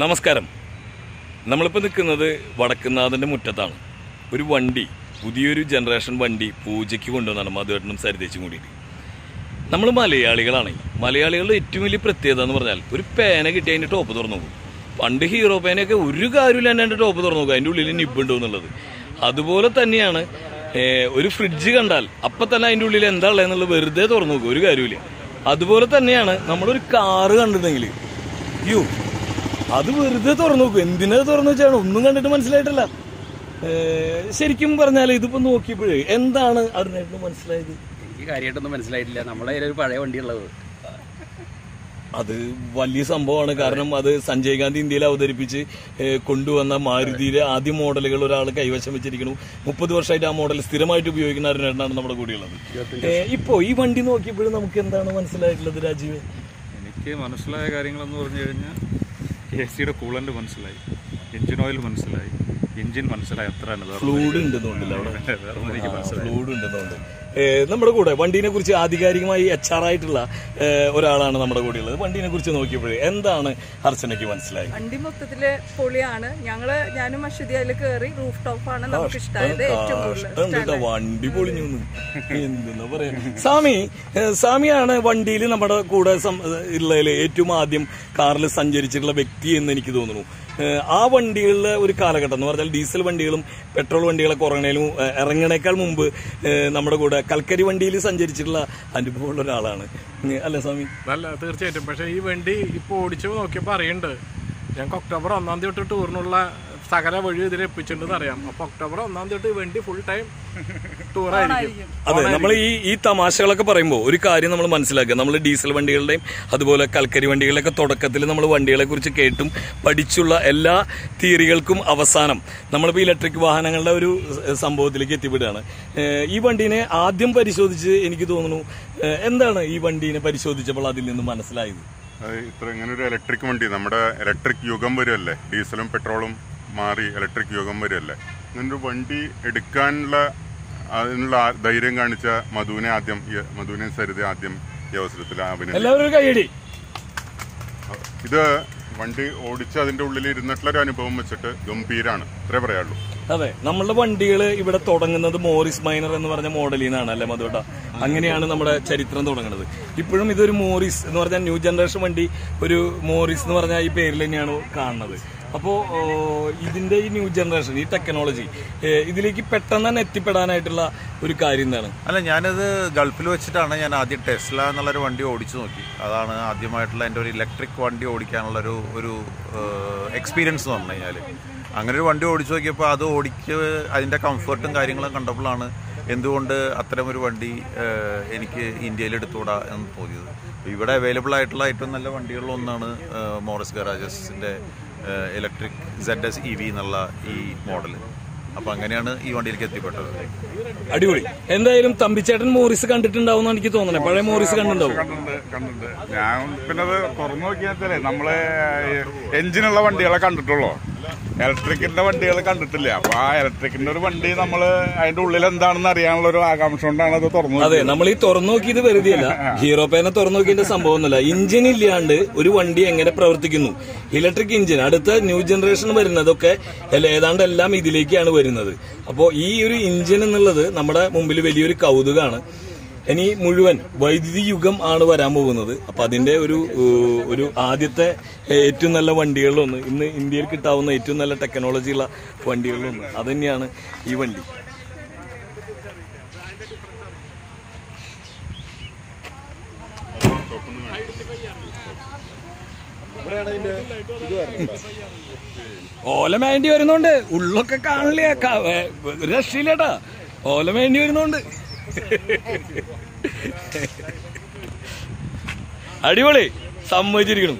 നമസ്കാരം. നമ്മളിപ്പോൾ നിൽക്കുന്നത് വടക്കുന്നാഥന്റെ മുറ്റത്താണ്. ഒരു വണ്ടി പുതിയൊരു ജനറേഷൻ വണ്ടി പൂജയ്ക്ക് കൊണ്ടുവന്നാണ് മധുവേട്ടനും സരിതേച്ചും കൂടിയിട്ട്. നമ്മൾ മലയാളികളാണ്. മലയാളികളുടെ ഏറ്റവും വലിയ പ്രത്യേകത എന്ന് പറഞ്ഞാൽ ഒരു പേന കിട്ടി അതിന്റെ ടോപ്പ് തുറന്നു പോകും പണ്ട് ഹീറോ പേനയൊക്കെ ഒരു കാര്യമില്ല തന്നെ അതിന്റെ ടോപ്പ് തുറന്നു പോകും അതിന്റെ ഉള്ളിൽ നിബുണ്ടോ എന്നുള്ളത്. അതുപോലെ തന്നെയാണ് ഒരു ഫ്രിഡ്ജ് കണ്ടാൽ അപ്പം തന്നെ അതിന്റെ ഉള്ളിൽ എന്താ ഉള്ളതെന്നുള്ളത് വെറുതെ തുറന്നു നോക്കും. ഒരു കാര്യമില്ല അതുപോലെ തന്നെയാണ് നമ്മളൊരു കാറ് കണ്ടിട്ടുണ്ടെങ്കിൽ അയ്യോ അത് വെറുതെ തുറന്നു നോക്കും. എന്തിനാ തുറന്നു വെച്ചാണ്? ഒന്നും കണ്ടിട്ട് മനസ്സിലായിട്ടില്ല. ശരിക്കും പറഞ്ഞാൽ ഇതിപ്പോ നോക്കിയപ്പോഴേ എന്താണ് അരുണേട്ടന് മനസ്സിലായത്? എനിക്ക് കാര്യമായിട്ടൊന്നും മനസ്സിലായിട്ടില്ല. നമ്മളെ ഒരു പഴയ വണ്ടി ഉള്ളത് അത് വലിയ സംഭവമാണ്. കാരണം അത് സഞ്ജയ് ഗാന്ധി ഇന്ത്യയിൽ അവതരിപ്പിച്ച് കൊണ്ടുവന്ന മാരുതിയിലെ ആദ്യ മോഡലുകൾ ഒരാൾ കൈവശം വെച്ചിരിക്കുന്നു. മുപ്പത് വർഷമായിട്ട് ആ മോഡൽ സ്ഥിരമായിട്ട് ഉപയോഗിക്കുന്ന അരുണേട്ടനാണ് നമ്മുടെ കൂടെയുള്ളത്. ഇപ്പോ ഈ വണ്ടി നോക്കിയപ്പോഴും നമുക്ക് എന്താണ് മനസ്സിലായിട്ടുള്ളത് രാജീവ്? എനിക്ക് മനസ്സിലായ കാര്യങ്ങളെന്ന് പറഞ്ഞു കഴിഞ്ഞാൽ എ സിയുടെ കൂളന്റ് മനസ്സിലായി. എഞ്ചിൻ ഓയിൽ മനസ്സിലായി. എഞ്ചിൻ മനസ്സിലായി. അത്ര ഫ്ലൂഡ് ഉണ്ടെന്നുണ്ടല്ലോ അവിടെ. വേറെ ഒന്നും എനിക്ക് മനസ്സിലായി ഫ്ലൂഡ് ഉണ്ടെന്നുണ്ട് നമ്മുടെ കൂടെ വണ്ടീനെ കുറിച്ച് ആധികാരികമായി എച്ച് ആർ ആയിട്ടുള്ള ഒരാളാണ് നമ്മുടെ കൂടെ ഉള്ളത് വണ്ടീനെ കുറിച്ച് നോക്കിയപ്പോഴേ എന്താണ് ഹർച്ചനയ്ക്ക് മനസ്സിലായത് വണ്ടി മൊത്തത്തിൽ പൊളിയാണ്. ഞങ്ങൾ ഞാനും അശ്വതി അതിൽ കയറി റൂഫ് ടോപ്പാണ് നമുക്ക് ഇഷ്ടമായത് ഏറ്റവും വണ്ടി പൊളിഞ്ഞു. എന്തെന്നാ പറയാ. സ്വാമി സ്വാമിയാണ് വണ്ടിയിൽ നമ്മുടെ കൂടെ ഉള്ളതിൽ ഏറ്റവും ആദ്യം കാറിൽ സഞ്ചരിച്ചിട്ടുള്ള വ്യക്തി എന്ന് എനിക്ക് തോന്നുന്നു. ആ വണ്ടികളിലെ ഒരു കാലഘട്ടം എന്ന് പറഞ്ഞാൽ ഡീസൽ വണ്ടികളും പെട്രോൾ വണ്ടികളൊക്കെ ഉറങ്ങണേലും ഇറങ്ങണേക്കാൾ മുമ്പ് നമ്മുടെ കൂടെ കൽക്കരി വണ്ടിയിൽ സഞ്ചരിച്ചിട്ടുള്ള അനുഭവമുള്ള ഒരാളാണ്. അല്ലേ സ്വാമി? അല്ല തീർച്ചയായിട്ടും. പക്ഷേ ഈ വണ്ടി ഇപ്പോൾ ഓടിച്ചു നോക്കിയപ്പോൾ അറിയുന്നുണ്ട് ഞങ്ങൾക്ക് ഒക്ടോബർ ഒന്നാം തീയതി തൊട്ട് ടൂറിനുള്ള സകല വഴി ഇതിൽ എപ്പിച്ചിട്ടുണ്ടെന്ന് അറിയാം. അപ്പൊ ഒക്ടോബർ ഒന്നാം തീയതി വേണ്ടി ഫുൾ ടൈം ടൂറായിരിക്കും അതെ നമ്മൾ ഈ ഈ തമാശകളൊക്കെ പറയുമ്പോൾ ഒരു കാര്യം നമ്മൾ മനസ്സിലാക്കുക. നമ്മൾ ഡീസൽ വണ്ടികളുടെയും അതുപോലെ കൽക്കരി വണ്ടികളുടെയൊക്കെ തുടക്കത്തിൽ നമ്മൾ വണ്ടികളെ കുറിച്ച് കേട്ടും പഠിച്ചുള്ള എല്ലാ തിയറികൾക്കും അവസാനം നമ്മളിപ്പോൾ ഇലക്ട്രിക് വാഹനങ്ങളുടെ ഒരു സംഭവത്തിലേക്ക് എത്തിപ്പെടുകയാണ്. ഈ വണ്ടീനെ ആദ്യം പരിശോധിച്ച് എനിക്ക് തോന്നുന്നു എന്താണ് ഈ വണ്ടീനെ പരിശോധിച്ചപ്പോൾ അതിൽ നിന്ന് മനസ്സിലായത്? ഇത്ര ഇങ്ങനെ ഒരു ഇലക്ട്രിക് വണ്ടി നമ്മുടെ ഇലക്ട്രിക് യുഗം വരുമല്ലേ ഡീസലും പെട്രോളും മാറി ഇലക്ട്രിക് യുഗം വരികയല്ലേ അങ്ങനൊരു വണ്ടി എടുക്കാനുള്ള അതിനുള്ള ധൈര്യം കാണിച്ച മധുവിനെ ആദ്യം മധുവിനെ സരിത ആദ്യം ഈ അവസരത്തിൽ അഭിനന്ദിച്ചു. ഇത് വണ്ടി ഓടിച്ച് അതിന്റെ ഉള്ളിൽ ഇരുന്നിട്ടുള്ള ഒരു അനുഭവം വെച്ചിട്ട് ഗംഭീരാണ്. ഇത്രേ പറയാള്ളൂ അതെ നമ്മളുടെ വണ്ടികൾ ഇവിടെ തുടങ്ങുന്നത് മോറിസ് മൈനർ എന്ന് പറഞ്ഞ മോഡലിൽ നിന്നാണ് അല്ലെ മധുവേട്ട അങ്ങനെയാണ് നമ്മുടെ ചരിത്രം തുടങ്ങുന്നത് ഇപ്പോഴും ഇതൊരു മോറിസ് എന്ന് പറഞ്ഞാൽ ന്യൂ ജനറേഷൻ വണ്ടി ഒരു മോറിസ് എന്ന് പറഞ്ഞ ഈ പേരിൽ തന്നെയാണ് കാണുന്നത്. അപ്പോൾ ഇതിന്റെ ഈ ന്യൂ ജനറേഷൻ ഈ ടെക്നോളജി ഇതിലേക്ക് പെട്ടെന്ന് തന്നെ എത്തിപ്പെടാനായിട്ടുള്ള ഒരു കാര്യം എന്താണ്? അല്ല ഞാനത് ഗൾഫിൽ വെച്ചിട്ടാണ് ഞാൻ ആദ്യം ടെസ്ല എന്നുള്ളൊരു വണ്ടി ഓടിച്ചു നോക്കി. അതാണ് ആദ്യമായിട്ടുള്ള എന്റെ ഒരു ഇലക്ട്രിക് വണ്ടി ഓടിക്കാനുള്ളൊരു ഒരു എക്സ്പീരിയൻസ് എന്ന് പറഞ്ഞു കഴിഞ്ഞാൽ അങ്ങനെ ഒരു വണ്ടി ഓടിച്ചു നോക്കിയപ്പോൾ അത് ഓടിച്ച് അതിന്റെ കംഫർട്ടും കാര്യങ്ങളും കണ്ടപ്പോഴാണ് എന്തുകൊണ്ട് അത്തരമൊരു വണ്ടി എനിക്ക് ഇന്ത്യയിൽ എടുത്തുകൂടാ എന്ന് തോന്നിയത്. ഇവിടെ അവൈലബിൾ ആയിട്ടുള്ള ഏറ്റവും നല്ല വണ്ടികളിലൊന്നാണ് Morris ഗറാജസിന്റെ electric Z S E V എന്നുള്ള ഈ മോഡൽ അപ്പോൾ അങ്ങനെയാണ് ഈ വണ്ടിയിലേക്ക് എത്തിപ്പെട്ടത്. അടിപൊളി. എന്തായാലും തമ്പിച്ചേട്ടൻ മോറിസ് കണ്ടിട്ടുണ്ടാവും എനിക്ക് തോന്നണേ പഴയ മോറിസ് കണ്ടിട്ടുണ്ടാവും. കണ്ടിട്ടുണ്ട് കണ്ടിട്ടുണ്ട്. ഞാൻ പിന്നെ അത് തുറന്നു നോക്കിയാൽ നമ്മളെ എഞ്ചിനുള്ള വണ്ടികളെ കണ്ടിട്ടുള്ളൂ. ഇലക്ട്രിക്കിന്റെ വണ്ടികൾ കണ്ടിട്ടില്ല? അപ്പൊ ആ ഇലക്ട്രിക്കിന്റെ ഒരു വണ്ടി നമ്മൾ അതിന്റെ ഉള്ളിൽ എന്താണെന്ന് അറിയാനുള്ള ഒരു ആകാംക്ഷ കൊണ്ടാണ് അത് തുറന്നു അതെ നമ്മൾ ഈ തുറന്നു നോക്കിയത് വെറുതെയല്ല. ഹീറോ പേനെ തുറന്നു നോക്കിയതിന്റെ സംഭവം ഒന്നുമില്ല ഇഞ്ചിൻ ഇല്ലാണ്ട് ഒരു വണ്ടി എങ്ങനെ പ്രവർത്തിക്കുന്നു? ഇലക്ട്രിക് ഇഞ്ചിൻ അടുത്ത ന്യൂ ജനറേഷൻ വരുന്നതൊക്കെ ഏതാണ്ട് എല്ലാം ഇതിലേക്കാണ് വരുന്നത്. അപ്പോൾ ഈ ഒരു ഇഞ്ചിൻ എന്നുള്ളത് നമ്മുടെ മുമ്പിൽ വലിയൊരു കൗതുകമാണ് ഇനി മുഴുവൻ വൈദ്യുതി യുഗം ആണ് വരാൻ പോകുന്നത്. അപ്പൊ അതിന്റെ ഒരു ഒരു ആദ്യത്തെ ഏറ്റവും നല്ല വണ്ടികളിലൊന്ന് ഇന്ന് ഇന്ത്യയിൽ കിട്ടാവുന്ന ഏറ്റവും നല്ല ടെക്നോളജി ഉള്ള വണ്ടികളിലൊന്ന് അത് തന്നെയാണ് ഈ വണ്ടി. ഓല വേണ്ടി വരുന്നുണ്ട്. ഉള്ളൊക്കെ കാണില്ല? രക്ഷയില്ലേട്ടാ. ഓല വേണ്ടി വരുന്നുണ്ട്. അടിപൊളി. സമ്മതിച്ചിരിക്കണം